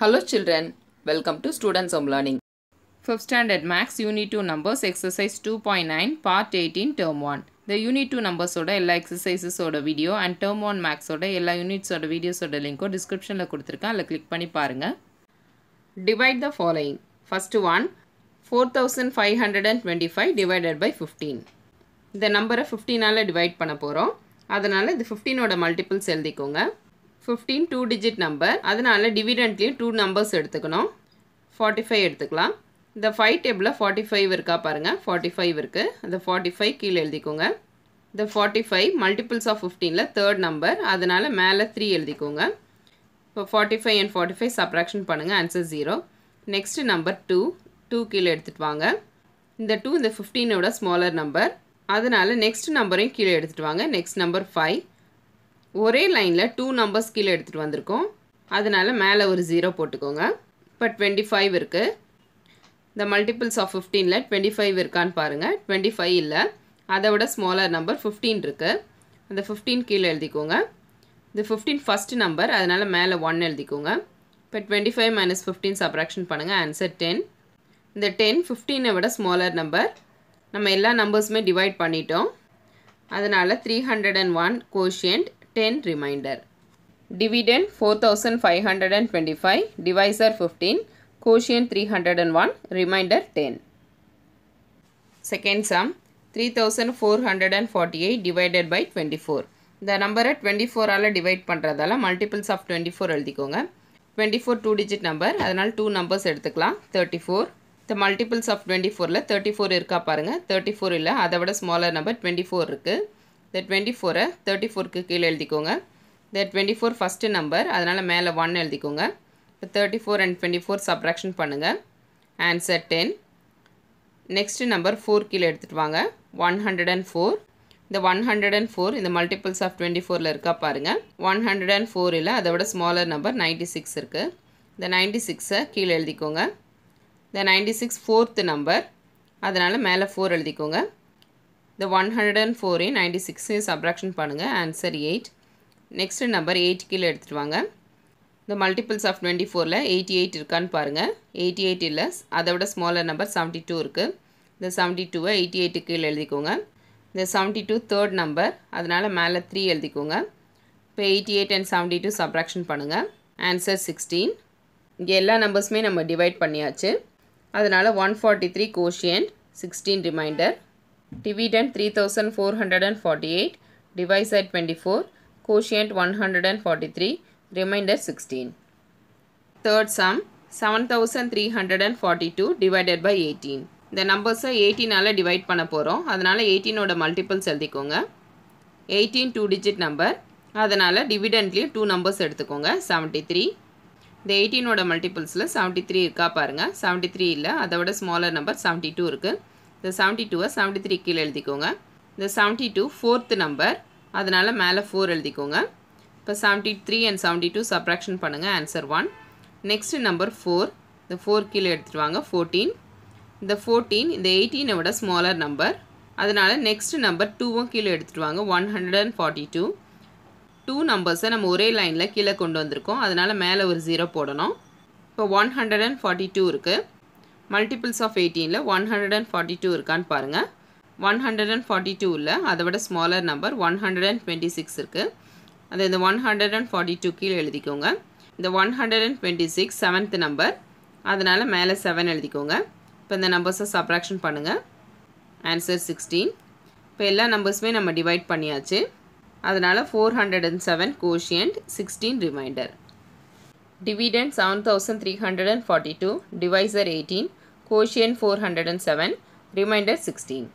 Hello children, welcome to Students Home Learning. 5th Standard Max Unit 2 Numbers Exercise 2.9 Part 18 Term 1 இந்த unit two நம்பர்ஸோட எல்லா எக்ஸசைசஸோட video and term one மேக்ஸோட எல்லா யூனிட்ஸோட வீடியோஸோட லிங்க்கும் டிஸ்கிரிப்ஷனில் கொடுத்துருக்கேன். அதில் கிளிக் பண்ணி பாருங்கள் divide the following first one four thousand five hundred and twenty five divided by fifteen இந்த நம்பரை ஃபிஃப்டீனால் டிவைட் பண்ண போகிறோம் அதனால் இது ஃபிஃப்டீனோட மல்டிபிள்ஸ் எழுதிக்கோங்க. ஃபிஃப்டீன் டூ டிஜிட் நம்பர் அதனால் டிவிடெண்ட்லேயும் டூ நம்பர்ஸ் எடுத்துக்கணும். ஃபார்ட்டி ஃபைவ் எடுத்துக்கலாம். இந்த ஃபைவ் டேபிளில் ஃபார்ட்டி ஃபைவ் இருக்கா பாருங்கள் ஃபார்ட்டி ஃபைவ் இருக்குது அந்த ஃபார்ட்டி ஃபைவ் கீழே எழுதிக்கோங்க. இந்த ஃபார்ட்டி ஃபைவ் மல்டிபிள்ஸ் ஆஃப் ஃபிஃப்டீனில் தேர்ட் நம்பர் அதனால் மேலே த்ரீ எழுதிக்கோங்க. இப்போ forty five and forty five subtraction பண்ணுங்கள் answer zero next number two two கீழே எடுத்துகிட்டு வாங்க. இந்த டூ இந்த ஃபிஃப்டீனோட ஸ்மாலர் நம்பர் அதனால் நெக்ஸ்ட் நம்பரையும் கீழே எடுத்துகிட்டு வாங்க. நெக்ஸ்ட் நம்பர் ஃபைவ் ஒரே லைனில் டூ நம்பர்ஸ் கீழே எடுத்துகிட்டு வந்திருக்கோம். அதனால் மேலே ஒரு ஜீரோ போட்டுக்கோங்க. இப்போ டுவெண்ட்டி ஃபைவ் இருக்குது இந்த மல்டிபிள்ஸ் ஆஃப் ஃபிஃப்டீனில் டுவெண்ட்டி ஃபைவ் இருக்கான்னு பாருங்கள் டுவெண்ட்டி ஃபைவ் இல்லை. அதை விட ஸ்மாலர் நம்பர் ஃபிஃப்டீன் இருக்குது அந்த ஃபிஃப்டீன் கீழே எழுதிக்கோங்க. இது ஃபிஃப்டீன் ஃபஸ்ட் நம்பர் அதனால் மேலே ஒன் எழுதிக்கோங்க. இப்போ twenty five minus fifteen subtraction பண்ணுங்கள் ஆன்சர் டென் இந்த டென் ஃபிஃப்டீனை விட ஸ்மாலர் நம்பர் நம்ம எல்லா நம்பர்ஸுமே டிவைட் பண்ணிட்டோம். அதனால் three hundred and one quotient ten remainder Dividend four thousand five hundred and twenty five fifteen quotient 301 remainder 10 second sum 3448 divided by 24 இந்த நம்பரை 24 ஃபோரால் டிவைட் பண்ணுறதால மல்டிபிள்ஸ் ஆஃப் 24 எழுதிக்கோங்க. 24 டூ டிஜிட் நம்பர் அதனால் டூ நம்பர்ஸ் எடுத்துக்கலாம். 34 இந்த மல்டிபிள்ஸ் ஆஃப் 24ல் 34 இருக்கா பாருங்கள் 34 இல்லை அதை விட ஸ்மாலர் நம்பர் 24 இருக்குது இந்த 24-ஐ 34க்கு கீழே எழுதிக்கோங்க. இந்த 24 ஃபஸ்ட்டு நம்பர் அதனால் மேலே ஒன் எழுதிக்கோங்க. இப்போ thirty four and twenty four subtraction பண்ணுங்கள் answer ten next number four கீழே எடுத்துகிட்டு வாங்க. ஒன் ஹண்ட்ரட் அண்ட் ஃபோர் இந்த ஒன் ஹண்ட்ரட் அண்ட் ஃபோர் இந்த மல்டிபிள்ஸ் ஆஃப் டுவெண்ட்டி ஃபோரில் இருக்கா பாருங்கள் ஒன் ஹண்ட்ரட் அண்ட் ஃபோர் இல்லை அதை விட ஸ்மாலர் நம்பர் நைன்ட்டி சிக்ஸ் இருக்குது இந்த நைன்ட்டி சிக்ஸை கீழே எழுதிக்கோங்க. இந்த நைன்ட்டி சிக்ஸ் ஃபோர்த்து நம்பர் அதனால் மேலே ஃபோர் எழுதிக்கோங்க. இந்த ஒன் ஹண்ட்ரட் அண்ட் ஃபோரையும் நைன்ட்டி சிக்ஸையும் சப்ராக்ஷன் பண்ணுங்கள் answer eight next number eight கீழே எடுத்துகிட்டு வாங்க. இந்த மல்டிபிள்ஸ் ஆஃப் டுவெண்ட்டி ஃபோரில் எயிட்டி எயிட் இருக்கான்னு பாருங்கள் எயிட்டி எயிட் இல்லை அதை விட ஸ்மாலர் நம்பர் செவன்ட்டி டூ இருக்குது இந்த செவன்ட்டி டூவை எயிட்டி எயிட்டு கீழே எழுதிக்கோங்க. இந்த செவன்ட்டி டூ தேர்ட் நம்பர் அதனால் மேலே த்ரீ எழுதிக்கோங்க. இப்போ eighty eight and seventy two subtraction பண்ணுங்கள் ஆன்சர் சிக்ஸ்டீன் இங்கே எல்லா நம்பர்ஸுமே நம்ம டிவைட் பண்ணியாச்சு. அதனால் one forty three quotient sixteen remainder dividend three thousand four hundred and forty eight divisor four one hundred and three remainder 16. Third sum 7342 divided by 18. இந்த நம்பர்ஸை எயிட்டீனால் divide பண்ண போகிறோம் அதனால் எயிட்டீனோட மல்டிபிள்ஸ் எழுதிக்கோங்க. எயிட்டீன் டூ டிஜிட் நம்பர் அதனால் டிவிடெண்ட்லேயும் two numbers எடுத்துக்கோங்க. செவன்ட்டி த்ரீ இந்த எயிட்டீனோட மல்டிபிள்ஸில் செவன்ட்டி த்ரீ இருக்கா பாருங்கள் செவன்ட்டி த்ரீ இல்லை. அதை விட ஸ்மாலர் நம்பர் செவன்ட்டி டூ இருக்குது இந்த செவன்ட்டி டூவை செவன்ட்டி த்ரீ கீழே எழுதிக்கோங்க. இந்த செவன்ட்டி டூ ஃபோர்த்து நம்பர் அதனால் மேலே ஃபோர் எழுதிக்கோங்க. இப்போ seventy three and seventy two subtraction பண்ணுங்கள் answer one next number four இந்த ஃபோர் கீழே எடுத்துகிட்டு வாங்க ஃபோர்டீன் இந்த ஃபோர்டீன் இந்த எயிட்டீனை விட ஸ்மாலர் நம்பர் அதனால் நெக்ஸ்ட் நம்பர் டூவும் கீழே எடுத்துகிட்டு வாங்க one hundred and forty two two நம்பர்ஸை நம்ம ஒரே லைனில் கீழே கொண்டு வந்திருக்கோம் அதனால் மேலே ஒரு ஜீரோ போடணும். இப்போ one hundred and forty two இருக்குது மல்டிபிள்ஸ் ஆஃப் எயிட்டீனில் one hundred and forty two இருக்கான்னு பாருங்கள் ஒன் ஹண்ட்ரட் அண்ட் ஃபார்ட்டி டூவில் அதை விட smaller number one hundred and twenty six இருக்குது அது இந்த one hundred and forty two கீழே எழுதிக்கோங்க. இந்த one hundred and twenty six seventh number அதனால் மேலே செவன் எழுதிக்கோங்க. இப்போ இந்த நம்பர்ஸை சப்ராக்ஷன் பண்ணுங்கள் ஆன்சர் சிக்ஸ்டீன் இப்போ எல்லா நம்பர்ஸுமே நம்ம டிவைட் பண்ணியாச்சு. அதனால் four hundred and seven quotient sixteen remainder dividend seven thousand three hundred and forty two divisor eighteen quotient four hundred and seven remainder sixteen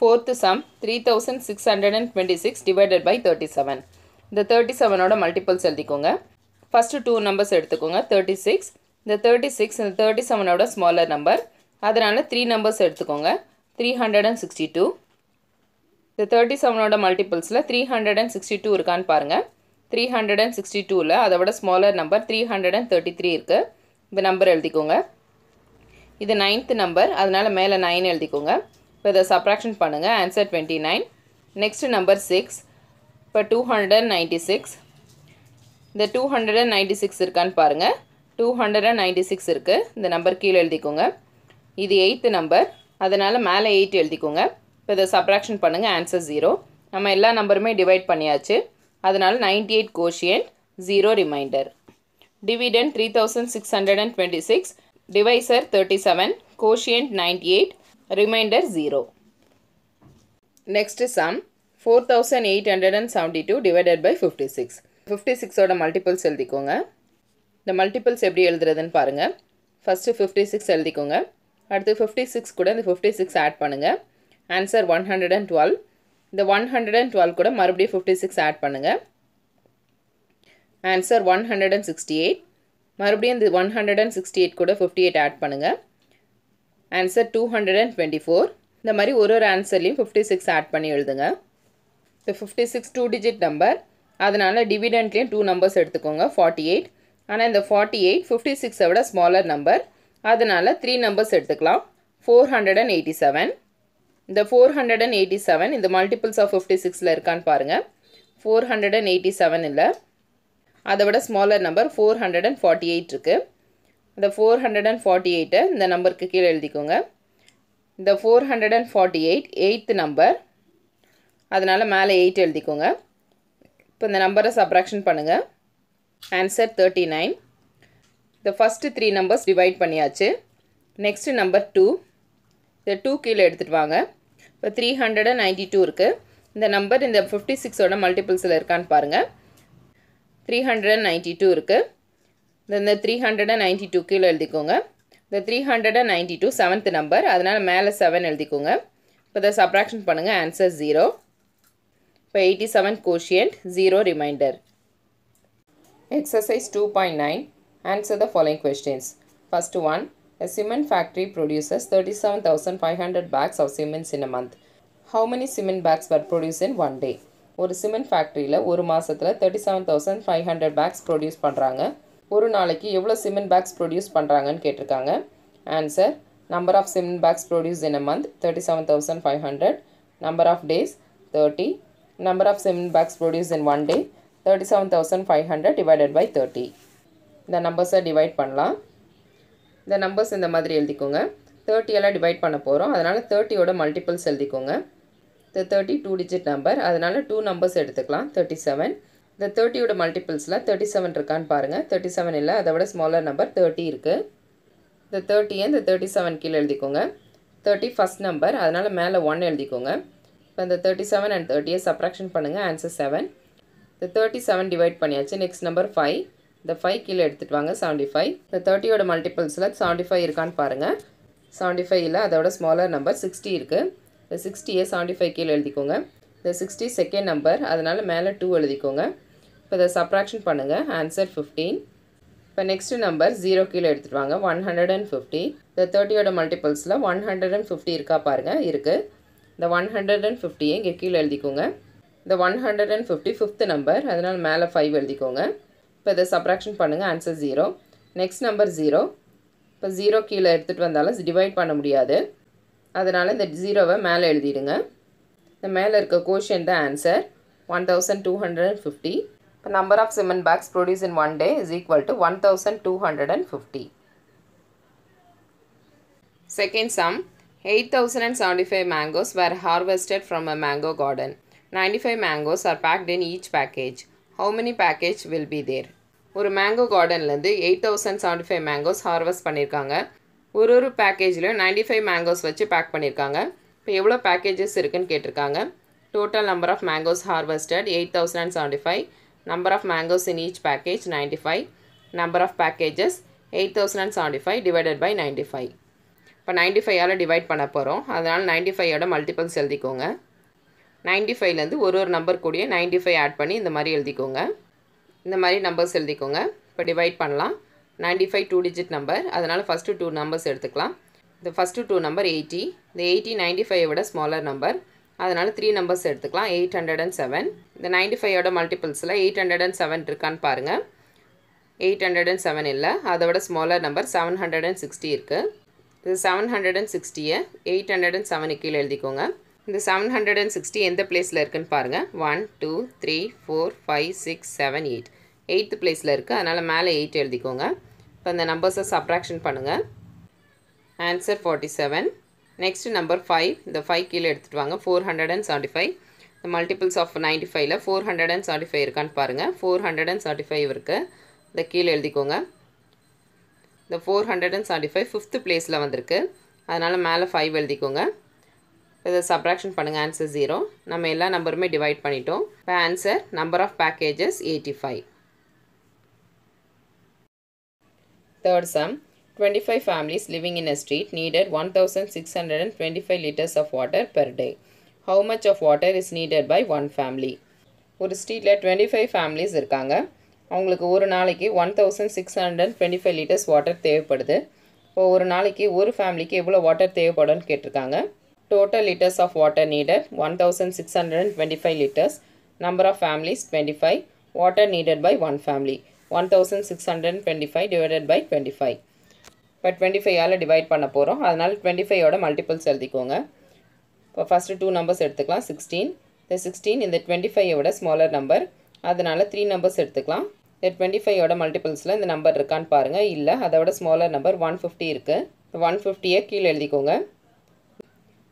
fourth sum three thousand six hundred and twenty six divided by thirty seven இந்த thirty செவனோட multiples எழுதிக்கோங்க. First two numbers எடுத்துக்கோங்க thirty six இந்த thirty six இந்த thirty செவனோட smaller number அதனால் three numbers எடுத்துக்கோங்க three hundred and sixty two இந்த தேர்ட்டி செவனோட மல்டிபிள்ஸில் three hundred and sixty two இருக்கான்னு பாருங்கள் த்ரீ ஹண்ட்ரட் அண்ட் சிக்ஸ்டி டூவில் அதை விட smaller number three hundred and thirty three இருக்குது இந்த நம்பர் எழுதிக்கோங்க. இது நைன்த்து நம்பர் அதனால் மேலே நைன் எழுதிக்கோங்க. இப்போ இதை சப்ராக்ஷன் பண்ணுங்கள் answer twenty nine next number six இப்போ டூ ஹண்ட்ரட் நைன்ட்டி சிக்ஸ் இந்த two hundred and ninety six இருக்கான்னு பாருங்கள் two hundred and ninety six இருக்குது இந்த நம்பர் கீழே எழுதிக்கோங்க. இது எயித்து நம்பர் அதனால் மேலே எயிட் எழுதிக்கோங்க. இப்போ இதை சப்ராக்ஷன் பண்ணுங்கள் ஆன்சர் ஜீரோ நம்ம எல்லா நம்பருமே டிவைட் பண்ணியாச்சு. அதனால் ninety eight quotient zero remainder dividend three thousand six hundred and twenty six divisor thirty seven quotient ninety eight remainder zero next sum four thousand eight hundred and seventy two divided by fifty six fifty சிக்ஸோட multiples எழுதிக்கோங்க. இந்த multiples எப்படி எழுதுறதுன்னு பாருங்கள் first fifty six எழுதிக்கோங்க. அடுத்து fifty six கூட இந்த fifty six add பண்ணுங்கள் answer one hundred and twelve இந்த ஒன் ஹண்ட்ரட் அண்ட் டுவெல் கூட மறுபடியும் ஃபிஃப்டி சிக்ஸ் ஆட் பண்ணுங்கள் answer one hundred and sixty eight மறுபடியும் இந்த one hundred and sixty eight கூட ஃபிஃப்டி எயிட் ஆட் பண்ணுங்கள் answer two hundred and twenty four இந்த மாதிரி ஒரு ஒரு ஆன்சர்லேயும் ஃபிஃப்டி சிக்ஸ் ஆட் பண்ணி எழுதுங்க. இந்த fifty six two digit number அதனால் டிவிடெண்ட்லேயும் டூ நம்பர்ஸ் எடுத்துக்கோங்க ஃபார்ட்டி எயிட் ஆனால் இந்த ஃபார்ட்டி எயிட் ஃபிஃப்டி சிக்ஸை விட ஸ்மாலர் நம்பர் அதனால் த்ரீ நம்பர்ஸ் எடுத்துக்கலாம். Four hundred and eighty seven இந்த four hundred and eighty seven இந்த மல்டிபிள்ஸ் ஆஃப் ஃபிஃப்டி சிக்ஸில் இருக்கான்னு பாருங்கள் four hundred and eighty seven இல்லை. அதை விட smaller number four hundred and forty eight இருக்குது இந்த ஃபோர் ஹண்ட்ரட் அண்ட் ஃபார்ட்டி எயிட்டை இந்த நம்பருக்கு கீழே எழுதிக்கோங்க. இந்த four hundred and forty eight eighth number அதனால் மேலே எயிட் எழுதிக்கோங்க. இப்போ இந்த நம்பரை சப்ராக்ஷன் பண்ணுங்கள் ஆன்சர் தேர்ட்டி நைன் இந்த ஃபஸ்ட்டு த்ரீ நம்பர்ஸ் டிவைட் பண்ணியாச்சு. நெக்ஸ்ட்டு நம்பர் டூ இந்த டூ கீழே எடுத்துகிட்டு வாங்க. இப்போ three hundred and ninety two இருக்குது இந்த நம்பர் இந்த ஃபிஃப்டி சிக்ஸோட மல்டிபிள்ஸில் இருக்கான்னு பாருங்கள் three hundred and ninety two இருக்குது இந்த three hundred and ninety two கீழே எழுதிக்கோங்க இந்த three hundred and ninety two seventh number அதனால் மேலே செவன் எழுதிக்கோங்க இப்போ இதை சப்ராக்ஷன் பண்ணுங்கள் ஆன்சர் ஜீரோ இப்போ eighty seven quotient zero remainder Exercise 2.9 Answer the following questions. First one A cement factory produces 37,500 bags of cement in a month. How many cement bags were produced in one day? ஒரு cement ஃபேக்ட்ரியில் ஒரு மாதத்தில் thirty seven thousand five hundred bags produce பண்ணுறாங்க ஒரு நாளைக்கு எவ்வளோ cement bags produce பண்ணுறாங்கன்னு கேட்டிருக்காங்க. Answer number of cement bags produce in a month thirty seven thousand five hundred number of days thirty number of cement bags produce in one day thirty seven thousand five hundred divided by thirty இந்த நம்பர்ஸை divide பண்ணலாம். இந்த numbers இந்த மாதிரி எழுதிக்கோங்க. தேர்ட்டியெல்லாம் divide பண்ண போகிறோம் அதனால் தேர்ட்டியோட மல்டிபிள்ஸ் எழுதிக்கோங்க. இந்த தேர்ட்டி டூ டிஜிட் நம்பர் அதனால் டூ நம்பர்ஸ் எடுத்துக்கலாம். தேர்ட்டி செவன் இந்த தேர்ட்டியோட மல்டிபிள்ஸில் தேர்ட்டி செவன் இருக்கான்னு பாருங்கள் தேர்ட்டி செவன் இல்லை அதை விட ஸ்மாலர் நம்பர் தேர்ட்டி இருக்குது இந்த தேர்ட்டியை இந்த தேர்ட்டி செவன் கீழே எழுதிக்கோங்க. தேர்ட்டி ஃபஸ்ட் நம்பர் அதனால் மேலே ஒன் எழுதிக்கோங்க. இப்போ இந்த தேர்ட்டி செவன் அண்ட் தேர்ட்டியை சப்ராக்ஷன் பண்ணுங்கள் ஆன்சர் செவன் இந்த தேர்ட்டி செவன் டிவைட் பண்ணியாச்சு நெக்ஸ்ட் நம்பர் ஃபைவ் இந்த ஃபைவ் கீழே எடுத்துகிட்டு வாங்க செவன்ட்டி ஃபைவ் இந்த தேர்ட்டியோட மல்டிபிள்ஸில் செவன்ட்டி ஃபைவ் இருக்கான்னு பாருங்கள் செவன்ட்டி ஃபைவ் இல்லை அதோட ஸ்மாலர் நம்பர் சிக்ஸ்டி இருக்குது இந்த சிக்ஸ்டியை செவன்ட்டி ஃபைவ் கீழே எழுதிக்கோங்க. இந்த சிக்ஸ்டி செகண்ட் நம்பர் அதனால் மேலே டூ எழுதிக்கோங்க. இப்போ இதை சப்ராக்ஷன் பண்ணுங்கள் ஆன்சர் ஃபிஃப்டீன் இப்போ நெக்ஸ்ட் நம்பர் ஜீரோ கீழே எடுத்துகிட்டு வாங்க. ஒன் ஹண்ட்ரட் அண்ட் ஃபிஃப்டி இந்த தேர்ட்டியோட மல்டிபிள்ஸில் ஒன் ஹண்ட்ரட் அண்ட் ஃபிஃப்டி இருக்கா பாருங்கள் இருக்குது இந்த ஒன் ஹண்ட்ரட் அண்ட் ஃபிஃப்டியை இங்கே கீழே எழுதிக்கோங்க. இந்த one hundred and fifty fifth number அதனால் மேலே ஃபைவ் எழுதிக்கோங்க. இப்போ இதை சப்ராக்ஷன் பண்ணுங்கள் answer zero next number zero இப்போ ஜீரோ கீழே எடுத்துகிட்டு வந்தாலும் டிவைட் பண்ண முடியாது. அதனால் இந்த ஜீரோவை மேலே எழுதிடுங்க இந்த மேலே இருக்க கோஷன் தான் answer one thousand two hundred and fifty இப்போ number of cement bags produce in one day is equal to one thousand two hundred and fifty Second sum 8075 mangoes were harvested from a mango garden. 95 mangoes are packed in each package. How many package will be there? ஒரு mango கார்டன்லேருந்து eight thousand seventy five mangoes harvest பண்ணியிருக்காங்க ஒரு ஒரு பேக்கேஜ்லையும் ninety five mangoes வச்சு pack பண்ணியிருக்காங்க இப்போ எவ்வளோ packages இருக்குன்னு கேட்டிருக்காங்க. Total number of mangoes harvested eight thousand and seventy five number of mangoes in each package ninety five number of packages eight thousand and seventy five divided by ninety five இப்போ ninety ஃபைவால் divide பண்ண போகிறோம் அதனால் ninety ஃபைவோட multiples எழுதிக்கோங்க. Ninety ஃபைவ்லேருந்து ஒரு ஒரு நம்பர் கூடயே நைன்ட்டி ஃபைவ் ஆட் பண்ணி இந்த மாதிரி எழுதிக்கோங்க. இந்த மாதிரி நம்பர்ஸ் எழுதிக்கோங்க. இப்போ டிவைட் பண்ணலாம். Ninety five two digit number அதனால் ஃபஸ்ட்டு டூ நம்பர்ஸ் எடுத்துக்கலாம். இந்த ஃபஸ்ட்டு டூ நம்பர் எயிட்டி இந்த எயிட்டி நைன்ட்டி ஃபைவை விட ஸ்மாலர் நம்பர் அதனால் த்ரீ நம்பர்ஸ் எடுத்துக்கலாம். எயிட் ஹண்ட்ரட் அண்ட் செவன் இந்த நைன்ட்டி ஃபைவோட மல்டிபிள்ஸில் எயிட் ஹண்ட்ரட் அண்ட் செவன் இருக்கான்னு பாருங்கள் எயிட் ஹண்ட்ரட் அண்ட் செவன் இல்லை. அதை விட smaller number seven hundred and sixty இருக்குது இது செவன் ஹண்ட்ரட் அண்ட் சிக்ஸ்டியை எயிட் ஹண்ட்ரட் அண்ட் செவனுக்கு கீழே எழுதிக்கோங்க. இந்த செவன் ஹண்ட்ரட் அண்ட் சிக்ஸ்டி எந்த பிளேஸில் இருக்குன்னு பாருங்கள் one two three four five six seven eight eighth பிளேஸில் இருக்குது அதனால் மேலே எயிட் எழுதிக்கோங்க. இப்போ இந்த நம்பர்ஸை சப்ராக்ஷன் பண்ணுங்கள் answer forty seven next number five இந்த ஃபைவ் கீழே எடுத்துகிட்டு வாங்க. Four hundred and seventy five இந்த மல்டிபிள்ஸ் ஆஃப் நைன்ட்டி ஃபைவ்ல four hundred and seventy five இருக்கான்னு பாருங்கள் four hundred and seventy five இருக்குது இந்த கீழே எழுதிக்கோங்க. இந்த four hundred and seventy five fifth பிளேஸில் வந்திருக்கு. அதனால் மேலே ஃபைவ் எழுதிக்கோங்க. இதை சப்ராக்ஷன் பண்ணுங்கள் ஆன்சர் ஜீரோ நம்ம எல்லா நம்பருமே டிவைட் பண்ணிட்டோம். இப்போ answer number of packages eighty five third sum, 25 families living in a street needed 1625 liters of water per day. How much of water is needed by one family? ஒரு ஸ்ட்ரீட்டில் twenty five families இருக்காங்க. அவங்களுக்கு ஒரு நாளைக்கு one thousand six hundred twenty five litres water தேவைப்படுது. இப்போ ஒரு நாளைக்கு ஒரு ஃபேமிலிக்கு எவ்வளோ வாட்டர் தேவைப்படும்னு கேட்டிருக்காங்க. Total litres of water needed one thousand six hundred twenty five litres number of families twenty five water needed by one family one thousand six hundred twenty five by twenty five இப்போ twenty ஃபைவால் divide பண்ண போகிறோம் அதனால் twenty ஃபைவோட multiples எழுதிக்கோங்க. இப்போ first two numbers எடுத்துக்கலாம். Sixteen இந்த சிக்ஸ்டீன் இந்த டுவெண்ட்டி ஃபைவோட ஸ்மாலர் நம்பர் அதனால் த்ரீ நம்பர்ஸ் எடுத்துக்கலாம். இந்த டுவெண்ட்டி ஃபைவோட மல்டிபிள்ஸில் இந்த நம்பர் இருக்கான்னு பாருங்கள் இல்லை அதோட ஸ்மாலர் நம்பர் ஒன் ஃபிஃப்டி இருக்குது இந்த ஒன் ஃபிஃப்டியை கீழே எழுதிக்கோங்க.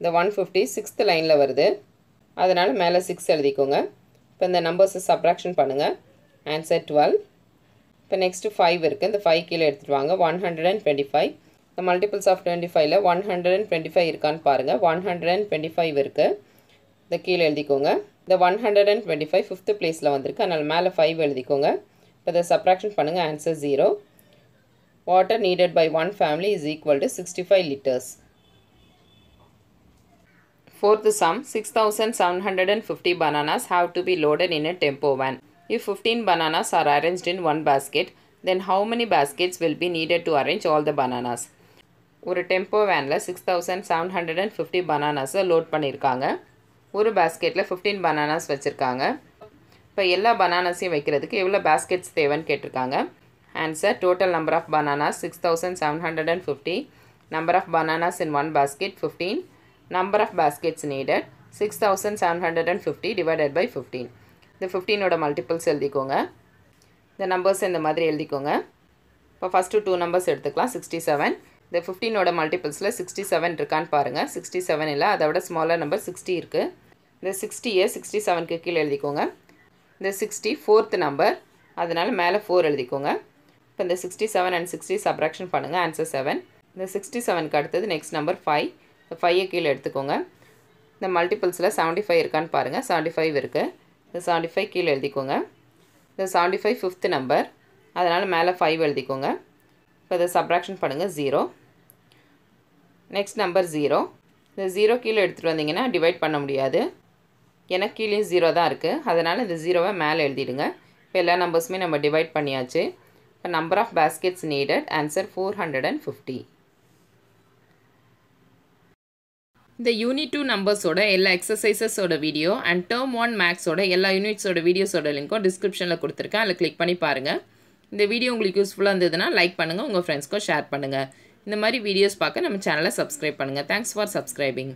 இந்த ஒன் ஃபிஃப்டி சிக்ஸ்த் லைனில் வருது. அதனால் மேலே சிக்ஸ் எழுதிக்கோங்க. இப்போ இந்த நம்பர்ஸை சப்ராக்ஷன் பண்ணுங்கள் ஆன்சர் டுவெல் இப்போ நெக்ஸ்ட்டு ஃபைவ் இருக்குது இந்த ஃபைவ் கீழே எடுத்துகிட்டு வாங்க. One hundred and twenty five இந்த மல்டிபிள்ஸ் ஆஃப் டுவெண்ட்டி ஃபைவ்ல one hundred and twenty five இருக்கான்னு பாருங்கள் one hundred and twenty five இருக்குது இந்த கீழே எழுதிக்கோங்க. இந்த one hundred and twenty five fifth பிளேஸில் வந்திருக்கு. அதனால் மேலே ஃபைவ் எழுதிக்கோங்க. இப்போ இதை சப்ராக்ஷன் பண்ணுங்கள் answer zero water needed by one family is equal to sixty five litres fourth sum six thousand seven hundred and fifty bananas have to be loaded in a tempo van If 15 bananas are arranged in one basket, then how many baskets will be needed to arrange all the bananas? ஒரு tempo வேனில் six thousand seven hundred and fifty பனானாஸை load பண்ணியிருக்காங்க ஒரு பேஸ்கெட்டில் fifteen bananas வச்சுருக்காங்க. இப்போ எல்லா பனானாஸையும் வைக்கிறதுக்கு எவ்வளோ baskets தேவைன்னு கேட்டிருக்காங்க. Answer total number of bananas six thousand seven hundred and fifty number of bananas in one basket fifteen number of one basket six thousand seven hundred and fifty divided by fifteen இந்த ஃபிஃப்டீனோட multiples எழுதிக்கோங்க. இந்த numbers இந்த மாதிரி எழுதிக்கோங்க. இப்போ first two numbers எடுத்துக்கலாம் sixty seven இந்த ஃபிஃப்டீனோட மல்டிபிள்ஸில் சிக்ஸ்டி செவன் இருக்கான்னு பாருங்கள் சிக்ஸ்டி செவன் இல்லை அதை விட ஸ்மாலர் நம்பர் சிக்ஸ்டி இருக்குது இந்த சிக்ஸ்டியை சிக்ஸ்டி செவனுக்கு கீழே எழுதிக்கோங்க. இந்த சிக்ஸ்டி ஃபோர்த் நம்பர் அதனால் மேலே ஃபோர் எழுதிக்கோங்க. இப்போ இந்த sixty seven and sixty subtraction பண்ணுங்கள் ஆன்சர் செவன் இந்த சிக்ஸ்டி செவனுக்கு அடுத்தது நெக்ஸ்ட் நம்பர் ஃபைவ் இந்த ஃபைவை கீழே எடுத்துக்கோங்க. இந்த மல்டிபிள்ஸில் செவன்ட்டி ஃபைவ் இருக்கான்னு பாருங்கள் செவன்ட்டி ஃபைவ் இருக்குது இந்த செவன்ட்டி ஃபைவ் கீழே எழுதிக்கோங்க. இந்த செவன்ட்டி ஃபைவ் ஃபிஃப்த் நம்பர் அதனால் மேலே ஃபைவ் எழுதிக்கோங்க. இப்போ இதை சப்ராக்ஷன் பண்ணுங்கள் ஜீரோ நெக்ஸ்ட் நம்பர் ஜீரோ இந்த ஜீரோ கீழே எடுத்துகிட்டு வந்தீங்கன்னா டிவைட் பண்ண முடியாது. எனக்கு கீழேயும் ஜீரோ தான் இருக்குது அதனால் இந்த ஜீரோவை மேலே எழுதிடுங்க. இப்போ எல்லா நம்பர்ஸுமே நம்ம டிவைட் பண்ணியாச்சு. இப்போ number of baskets needed answer four hundred and fifty இந்த யூனிட் டூ நம்பர்ஸோட எல்லா எக்ஸசைசஸோட வீடியோ அண்ட் டேர்ம் ஒன் மேக்ஸோட எல்லா யூனிட்ஸோட வீடியோஸோட லிங்க்கும் டிஸ்கிரிப்ஷனில் கொடுத்துருக்கேன். அதில் கிளிக் பண்ணி பாருங்கள் இந்த வீடியோ உங்களுக்கு யூஸ்ஃபுல்லாக இருந்ததுன்னா லைக் பண்ணுங்கள் உங்கள் ஃப்ரெண்ட்ஸ்க்கும் ஷேர் பண்ணுங்கள் இந்த மாதிரி வீடியோஸ் பார்க்க நம்ம சேனலை சப்ஸ்கிரைப் பண்ணுங்கள் தேங்க்ஸ் ஃபார் சப்ஸ்கிரைபிங்